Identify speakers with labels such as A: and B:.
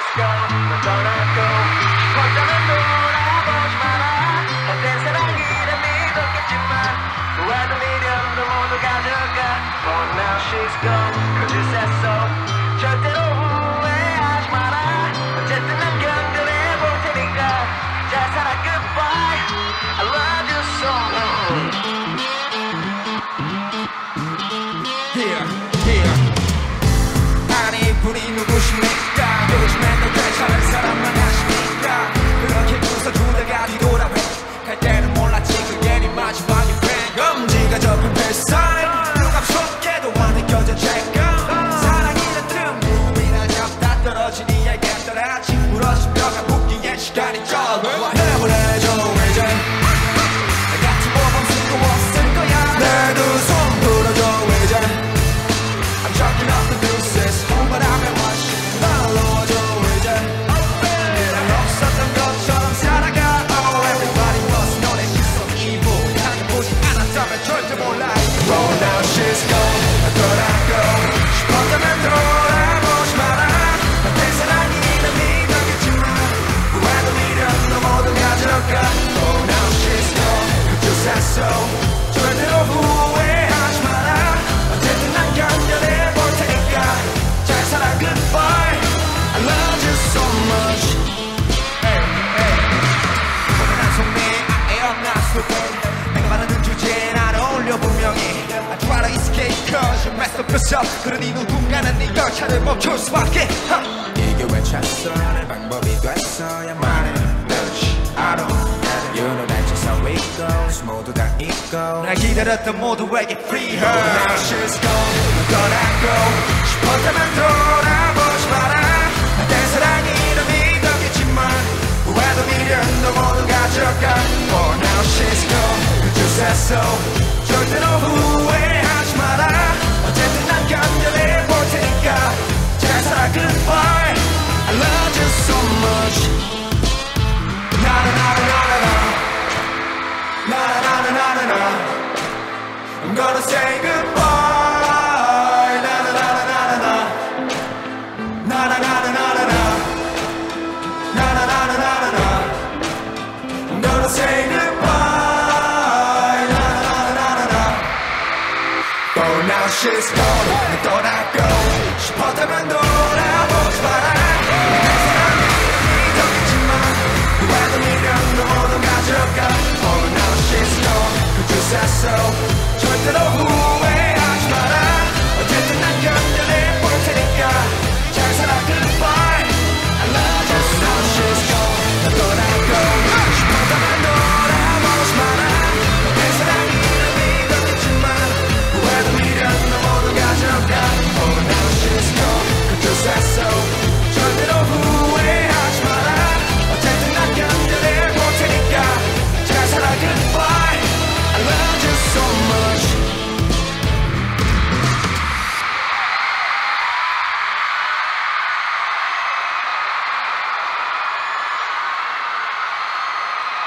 A: disco, no toraco, mozzano ancora la voce mana, e pensa da gira mi tocca oh now she's gone, could you
B: say so? 알겠더라 징그러진 뼈가 묶기엔 시간이 적어. 내보내줘 이제. 나 같은 모범 쓰고 없을 거야. 내두손 풀어줘 이제. I'm chalking up the deuces. 홍보라면 와시 날로워줘 이제. 난 없었던 것처럼 살아가. Oh everybody know 내 시선 이부 당해보지 않았다면 절대 몰라. Oh now she's gone yourself 그러니 누군가는 네 열차를 멈출 수밖에. 하. 이게 왜내 방법이 됐어야만 해. 알아 You know that just how it goes. 모두 다 잊고. 날 기다렸던 모두에게 free her. Now she's gone. 넌 떠나고 싶었다면 돌아보지 마라. 나의 사랑이라 믿었겠지만 후회도 미련도 모두 가져가. For now she's gone. 그짓했어 절대로 후회 goodbye. I loved you so much. Na na na na na na. Na na na na na na. I'm gonna say goodbye. Na na na na na na. Na na na na na na. Na na na na na na. I'm gonna say goodbye. Na na na na na. Oh, now she's gone. I thought I'd go. She popped up and door. so know who